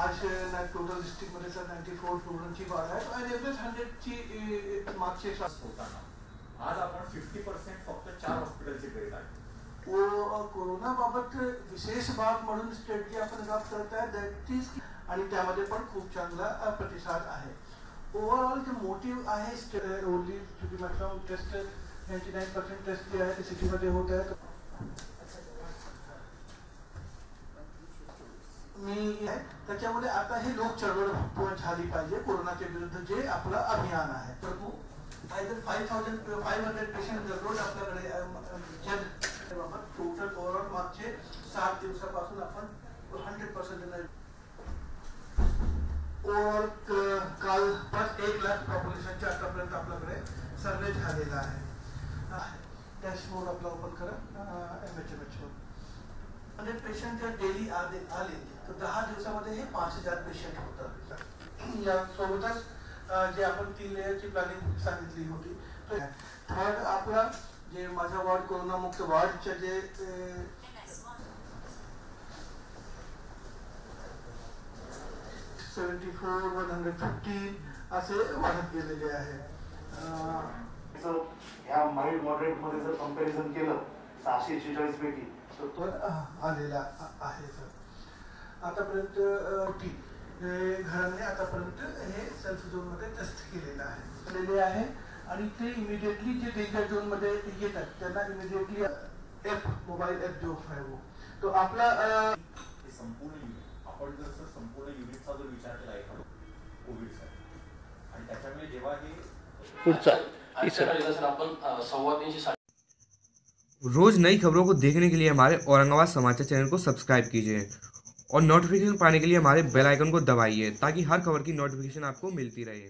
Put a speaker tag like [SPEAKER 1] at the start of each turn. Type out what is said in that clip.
[SPEAKER 1] आहे टोटल डिस्ट्रिक्टमध्ये sir ninety four स्टुडंटची वाढ आहे. आणि एव्हरेज हंड्रेडची मागचे
[SPEAKER 2] होताना आज आपण फिफ्टी पर्सेंट फक्त चार हॉस्पिटलचे बेड आहे.
[SPEAKER 1] को- कोरोनाबाबत विशेष बाब म्हणून स्ट्रेटजी आपण अडॉप्ट करत आहे. दॅट इज आणि त्यामध्ये पण खूप चांगला प्रतिसाद आहे. ओव्हरऑल जे मोटिव्ह आहे only test ninety nine percent test जे आहे ते सिटीमध्ये होत आहे. मी त्याच्यामध्ये आता हे लोक चळवळ झाली पाहिजे. कोरोनाच्या विरुद्ध जे आपलं अभियान आहे. तर either five thousand five hundred patient दररोज आपल्याकडे टोटल ओव्हरऑल मागचे सात दिवसापासून आपण हंड्रेड पर्सेंट ओव्हर काल पाच एक लाख पॉप्युलेशनच्या आतापर्यंत आपल्याकडे सर्वे झालेला आहे. डॅशबोर्ड आपला ओपन करा. एम एच एम एच म्हणजे पेशंट जर डेली आले आले तर दहा दिवसामध्ये हे पाच हजार पेशंट होतात. या सोबतच जे आपण तीन लेअरची प्लॅनिंग सांगितली होती थर्ड आपला जे माझा वॉर्ड कोरोनामुक्त वॉर्डच्या जे seventy four one hundred fifty असे वाढत गेलेले आहे.
[SPEAKER 3] जर ह्या माइल्ड मॉडरेटमध्ये जर कंपॅरिझन केलं सहाशे शेचाळीस पैकी तो
[SPEAKER 1] पण आलेला आ- आहे सर. आतापर्यंत हे घरांनी आतापर्यंत हे सेल्फ झोनमध्ये टेस्ट केलेलं आहे. केलेले आहे आणि ते इमिडिएटली जे डेंजर झोनमध्ये येतात त्यांना इमिडिएटली ऍप मोबाईल ऍप जो आहे वो तो आपला
[SPEAKER 2] संपूर्ण युनिट आपण जर सर संपूर्ण युनिटचा जर विचार केला एखादा कोविडचा आणि त्याच्यामुळे जेव्हा हे
[SPEAKER 4] पुढचा
[SPEAKER 5] आपण सव्वा तीनशे
[SPEAKER 4] रोज नई खबरों को देखने के लिए हमारे औरंगाबाद समाचार चैनल को सब्सक्राइब कीजिए और नोटिफिकेशन पाने के लिए हमारे बेल आइकन को दबाइए ताकि हर खबर की नोटिफिकेशन आपको मिलती रहे।